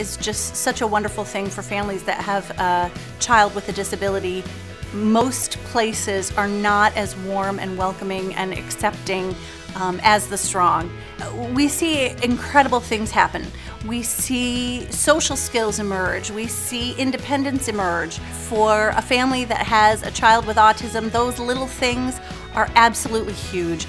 is just such a wonderful thing for families that have a child with a disability. Most places are not as warm and welcoming and accepting um, as the strong. We see incredible things happen. We see social skills emerge. We see independence emerge. For a family that has a child with autism, those little things are absolutely huge.